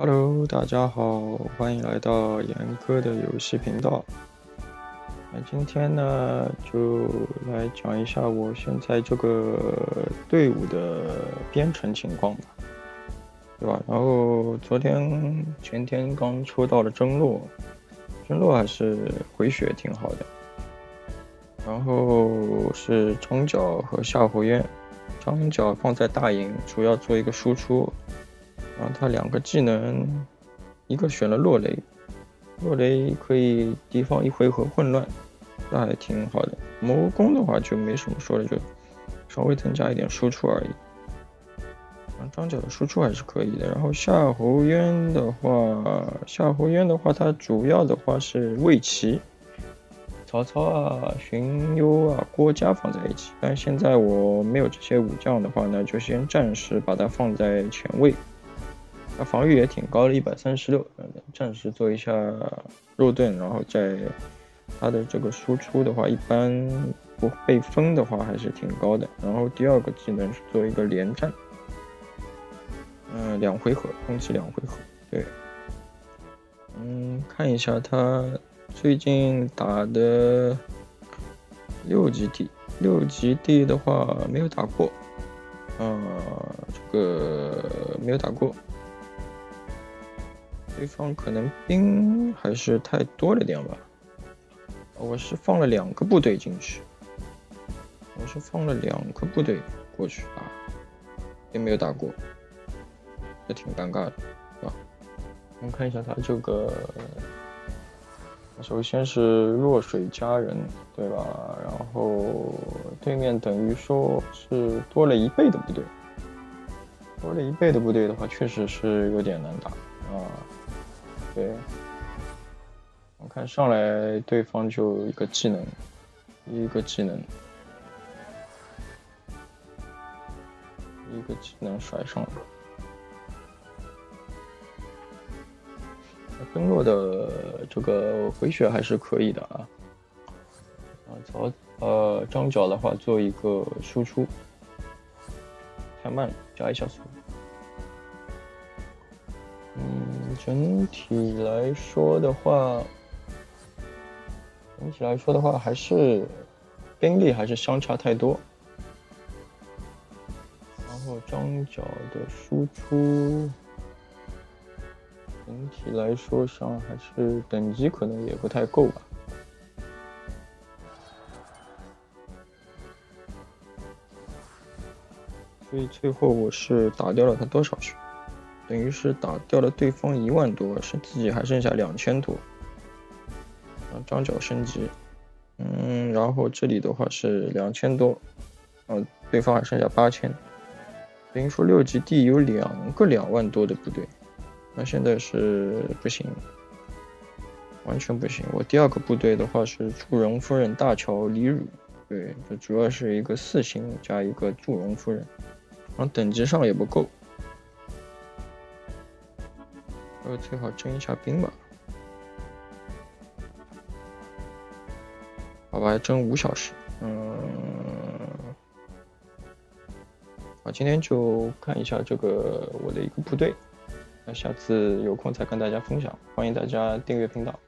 Hello，大家好，欢迎来到严哥的游戏频道。那今天呢，就来讲一下我现在这个队伍的编程情况吧，对吧？然后昨天、前天刚抽到了真洛，真洛还是回血挺好的。然后是张角和夏侯渊，张角放在大营，主要做一个输出。然后他两个技能，一个选了落雷，落雷可以敌方一回合混乱，那还挺好的。魔攻的话就没什么说的，就稍微增加一点输出而已。张角的输出还是可以的。然后夏侯渊的话，夏侯渊的话，他主要的话是魏齐、曹操啊、荀攸啊、郭嘉放在一起。但现在我没有这些武将的话呢，就先暂时把它放在前卫。他防御也挺高的，一百三十六，暂时做一下肉盾，然后在他的这个输出的话，一般不被封的话还是挺高的。然后第二个技能是做一个连战，嗯，两回合攻击两回合，对，嗯，看一下他最近打的六级地，六级地的话没有打过，啊，这个没有打过。对方可能兵还是太多了点吧，我是放了两个部队进去，我是放了两个部队过去啊，也没有打过，也挺尴尬的，是吧？我们看一下他这个，首先是弱水佳人，对吧？然后对面等于说是多了一倍的部队，多了一倍的部队的话，确实是有点难打对，我看上来对方就一个技能，一个技能，一个技能甩上来。登洛的这个回血还是可以的啊。啊，曹呃张角的话做一个输出，太慢了，加一下速。整体来说的话，整体来说的话，还是兵力还是相差太多。然后张角的输出，整体来说上还是等级可能也不太够吧。所以最后我是打掉了他多少血？等于是打掉了对方一万多，是自己还剩下两千多。让张角升级，嗯，然后这里的话是两千多，嗯，对方还剩下八千。等于说六级地有两个两万多的部队，那现在是不行，完全不行。我第二个部队的话是祝融夫人大乔李儒，对，这主要是一个四星加一个祝融夫人，然后等级上也不够。呃，最好征一下兵吧。好吧，征五小时。嗯，好，今天就看一下这个我的一个部队。那下次有空再跟大家分享。欢迎大家订阅频道。